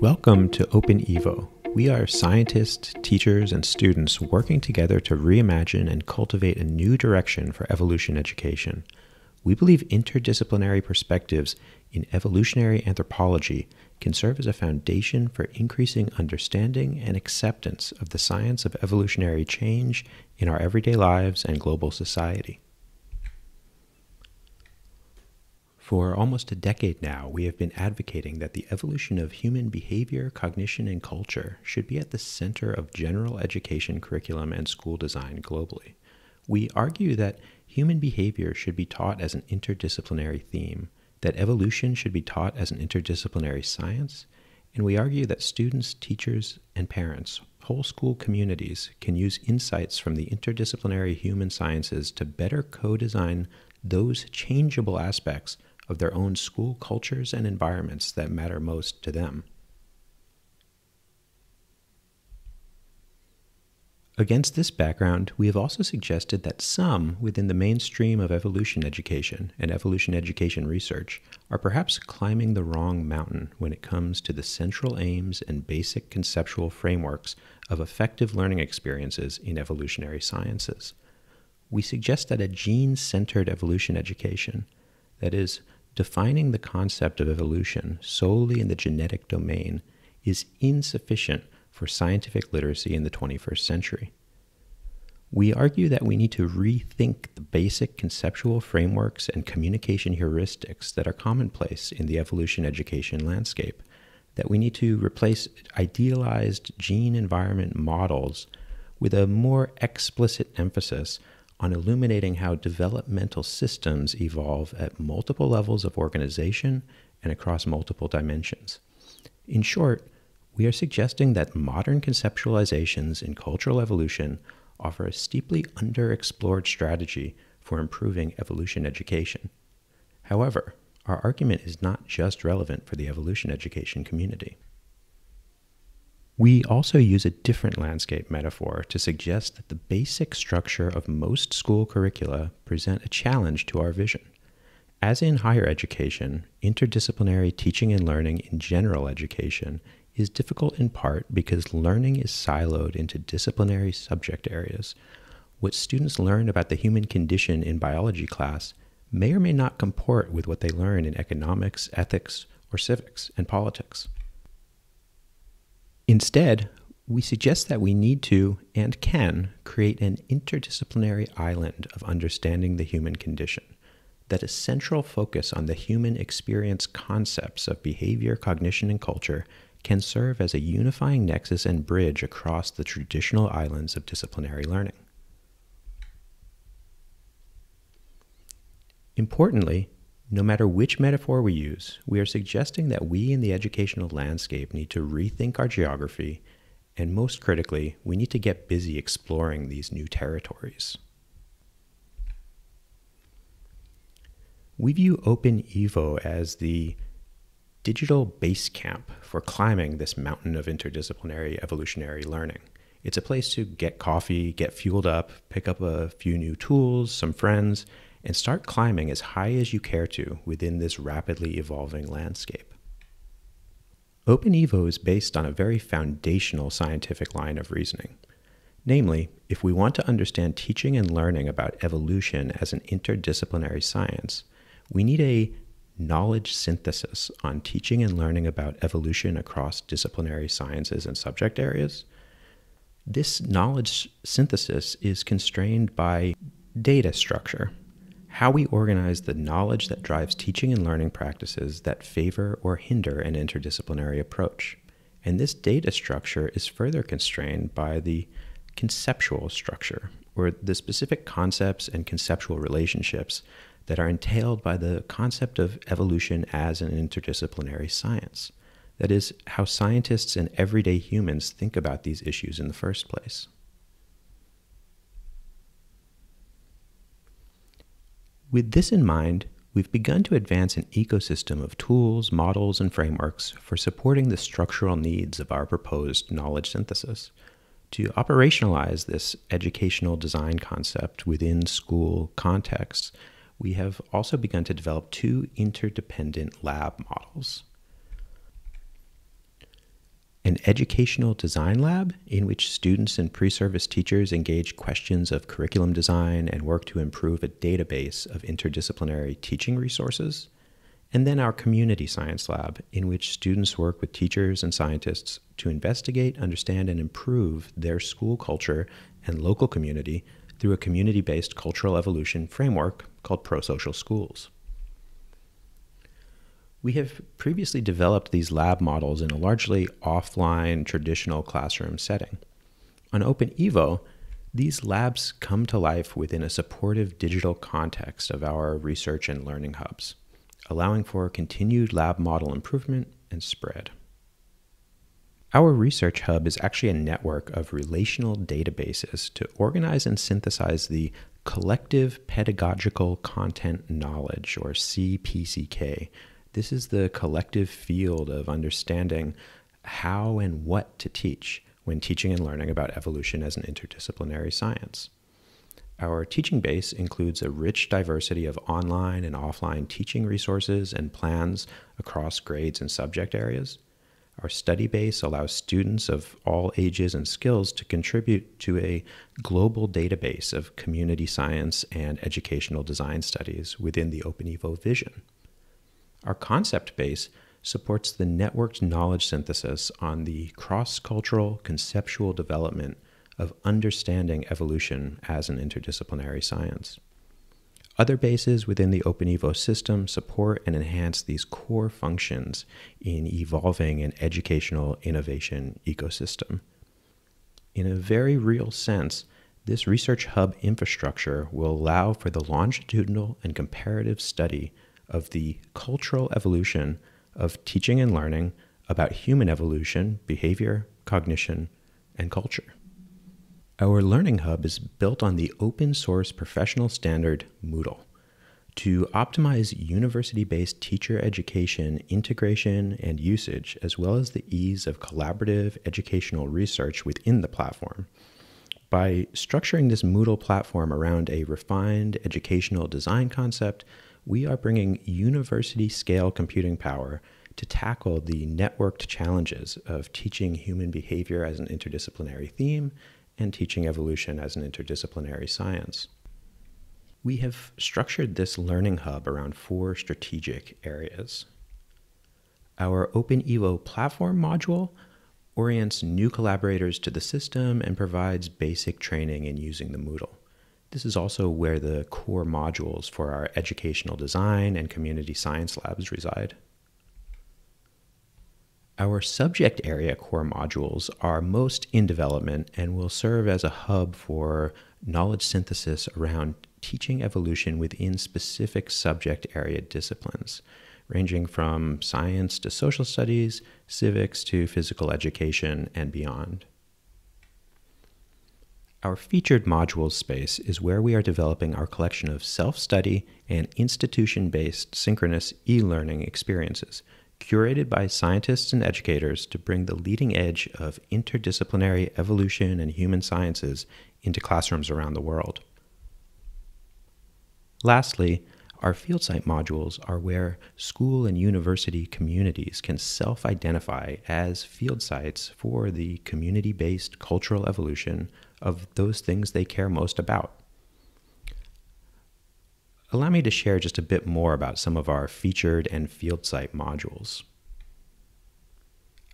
Welcome to OpenEvo. We are scientists, teachers, and students working together to reimagine and cultivate a new direction for evolution education. We believe interdisciplinary perspectives in evolutionary anthropology can serve as a foundation for increasing understanding and acceptance of the science of evolutionary change in our everyday lives and global society. For almost a decade now, we have been advocating that the evolution of human behavior, cognition, and culture should be at the center of general education curriculum and school design globally. We argue that human behavior should be taught as an interdisciplinary theme, that evolution should be taught as an interdisciplinary science, and we argue that students, teachers, and parents, whole school communities, can use insights from the interdisciplinary human sciences to better co design those changeable aspects of their own school cultures and environments that matter most to them. Against this background, we have also suggested that some within the mainstream of evolution education and evolution education research are perhaps climbing the wrong mountain when it comes to the central aims and basic conceptual frameworks of effective learning experiences in evolutionary sciences. We suggest that a gene centered evolution education, that is, defining the concept of evolution solely in the genetic domain is insufficient for scientific literacy in the 21st century. We argue that we need to rethink the basic conceptual frameworks and communication heuristics that are commonplace in the evolution education landscape, that we need to replace idealized gene environment models with a more explicit emphasis on illuminating how developmental systems evolve at multiple levels of organization and across multiple dimensions. In short, we are suggesting that modern conceptualizations in cultural evolution offer a steeply underexplored strategy for improving evolution education. However, our argument is not just relevant for the evolution education community. We also use a different landscape metaphor to suggest that the basic structure of most school curricula present a challenge to our vision. As in higher education, interdisciplinary teaching and learning in general education is difficult in part because learning is siloed into disciplinary subject areas. What students learn about the human condition in biology class may or may not comport with what they learn in economics, ethics, or civics and politics. Instead, we suggest that we need to and can create an interdisciplinary island of understanding the human condition, that a central focus on the human experience concepts of behavior, cognition, and culture can serve as a unifying nexus and bridge across the traditional islands of disciplinary learning. Importantly, no matter which metaphor we use, we are suggesting that we in the educational landscape need to rethink our geography, and most critically, we need to get busy exploring these new territories. We view OpenEvo as the digital base camp for climbing this mountain of interdisciplinary evolutionary learning. It's a place to get coffee, get fueled up, pick up a few new tools, some friends, and start climbing as high as you care to within this rapidly evolving landscape. OpenEvo is based on a very foundational scientific line of reasoning. Namely, if we want to understand teaching and learning about evolution as an interdisciplinary science, we need a knowledge synthesis on teaching and learning about evolution across disciplinary sciences and subject areas. This knowledge synthesis is constrained by data structure, how we organize the knowledge that drives teaching and learning practices that favor or hinder an interdisciplinary approach. And this data structure is further constrained by the conceptual structure, or the specific concepts and conceptual relationships that are entailed by the concept of evolution as an interdisciplinary science. That is, how scientists and everyday humans think about these issues in the first place. With this in mind, we've begun to advance an ecosystem of tools, models, and frameworks for supporting the structural needs of our proposed knowledge synthesis. To operationalize this educational design concept within school contexts, we have also begun to develop two interdependent lab models. An educational design lab in which students and pre service teachers engage questions of curriculum design and work to improve a database of interdisciplinary teaching resources. And then our community science lab, in which students work with teachers and scientists to investigate, understand, and improve their school culture and local community through a community based cultural evolution framework called Pro Social Schools. We have previously developed these lab models in a largely offline traditional classroom setting. On OpenEvo, these labs come to life within a supportive digital context of our research and learning hubs, allowing for continued lab model improvement and spread. Our research hub is actually a network of relational databases to organize and synthesize the collective pedagogical content knowledge, or CPCK, this is the collective field of understanding how and what to teach when teaching and learning about evolution as an interdisciplinary science. Our teaching base includes a rich diversity of online and offline teaching resources and plans across grades and subject areas. Our study base allows students of all ages and skills to contribute to a global database of community science and educational design studies within the OpenEvo vision. Our concept base supports the networked knowledge synthesis on the cross cultural conceptual development of understanding evolution as an interdisciplinary science. Other bases within the OpenEvo system support and enhance these core functions in evolving an educational innovation ecosystem. In a very real sense, this research hub infrastructure will allow for the longitudinal and comparative study of the cultural evolution of teaching and learning about human evolution, behavior, cognition, and culture. Our Learning Hub is built on the open source professional standard Moodle to optimize university based teacher education, integration, and usage, as well as the ease of collaborative educational research within the platform. By structuring this Moodle platform around a refined educational design concept, we are bringing university scale computing power to tackle the networked challenges of teaching human behavior as an interdisciplinary theme and teaching evolution as an interdisciplinary science. We have structured this learning hub around four strategic areas. Our OpenEvo platform module orients new collaborators to the system and provides basic training in using the Moodle. This is also where the core modules for our educational design and community science labs reside. Our subject area core modules are most in development and will serve as a hub for knowledge synthesis around teaching evolution within specific subject area disciplines, ranging from science to social studies, civics to physical education, and beyond. Our featured modules space is where we are developing our collection of self study and institution based synchronous e learning experiences, curated by scientists and educators to bring the leading edge of interdisciplinary evolution and human sciences into classrooms around the world. Lastly, our field site modules are where school and university communities can self identify as field sites for the community based cultural evolution of those things they care most about. Allow me to share just a bit more about some of our featured and field site modules.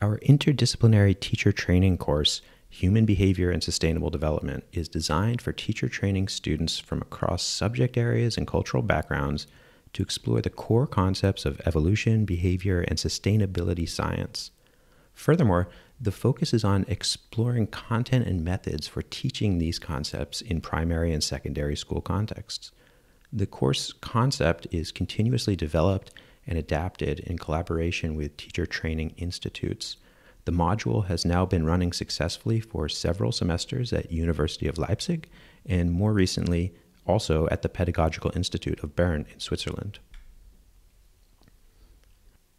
Our interdisciplinary teacher training course, Human Behavior and Sustainable Development, is designed for teacher training students from across subject areas and cultural backgrounds to explore the core concepts of evolution, behavior, and sustainability science. Furthermore, the focus is on exploring content and methods for teaching these concepts in primary and secondary school contexts. The course concept is continuously developed and adapted in collaboration with teacher training institutes. The module has now been running successfully for several semesters at University of Leipzig and more recently also at the Pedagogical Institute of Bern in Switzerland.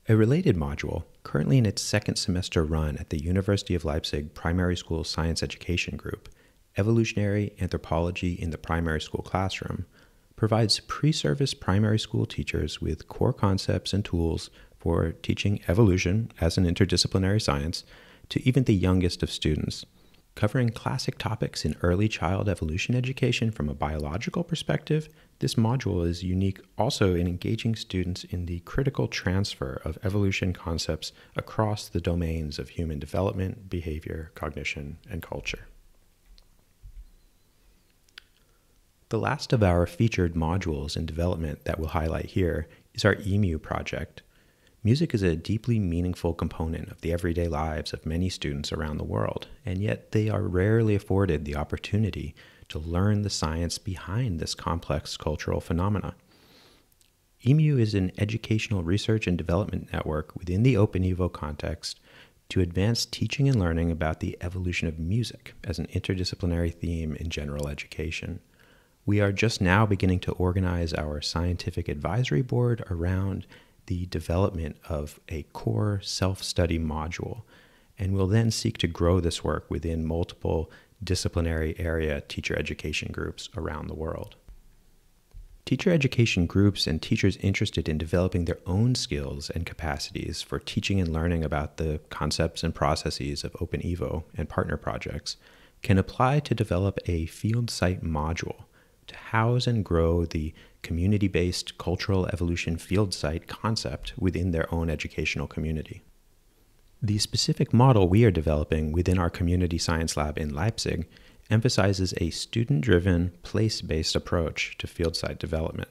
A related module, currently in its second semester run at the University of Leipzig Primary School Science Education Group, Evolutionary Anthropology in the Primary School Classroom, provides pre service primary school teachers with core concepts and tools for teaching evolution as an interdisciplinary science to even the youngest of students. Covering classic topics in early child evolution education from a biological perspective, this module is unique also in engaging students in the critical transfer of evolution concepts across the domains of human development, behavior, cognition, and culture. The last of our featured modules in development that we'll highlight here is our EMU project. Music is a deeply meaningful component of the everyday lives of many students around the world, and yet they are rarely afforded the opportunity to learn the science behind this complex cultural phenomena. EMU is an educational research and development network within the OpenEvo context to advance teaching and learning about the evolution of music as an interdisciplinary theme in general education. We are just now beginning to organize our scientific advisory board around the development of a core self study module, and will then seek to grow this work within multiple disciplinary area teacher education groups around the world. Teacher education groups and teachers interested in developing their own skills and capacities for teaching and learning about the concepts and processes of OpenEvo and partner projects can apply to develop a field site module to house and grow the community based cultural evolution field site concept within their own educational community. The specific model we are developing within our community science lab in Leipzig emphasizes a student driven, place based approach to field site development.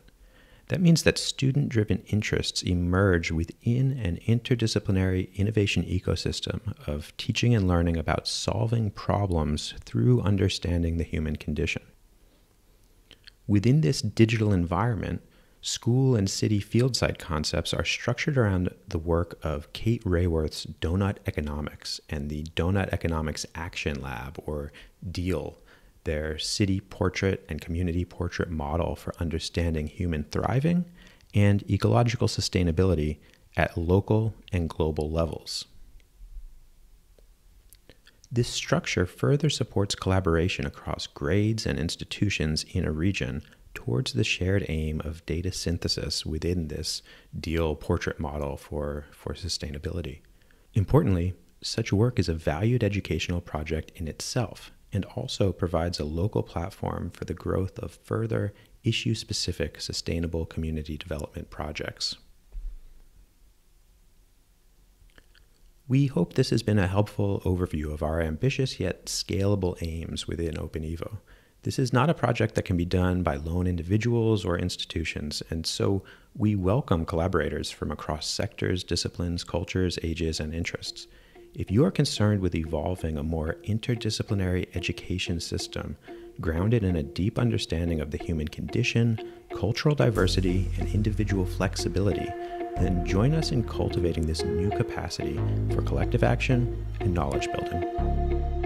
That means that student driven interests emerge within an interdisciplinary innovation ecosystem of teaching and learning about solving problems through understanding the human condition. Within this digital environment, school and city field site concepts are structured around the work of Kate Raworth's Doughnut Economics and the Doughnut Economics Action Lab, or DEAL, their city portrait and community portrait model for understanding human thriving and ecological sustainability at local and global levels. This structure further supports collaboration across grades and institutions in a region towards the shared aim of data synthesis within this deal portrait model for, for sustainability. Importantly, such work is a valued educational project in itself and also provides a local platform for the growth of further issue specific sustainable community development projects. We hope this has been a helpful overview of our ambitious yet scalable aims within OpenEvo. This is not a project that can be done by lone individuals or institutions, and so we welcome collaborators from across sectors, disciplines, cultures, ages, and interests. If you are concerned with evolving a more interdisciplinary education system grounded in a deep understanding of the human condition, cultural diversity, and individual flexibility, then join us in cultivating this new capacity for collective action and knowledge building.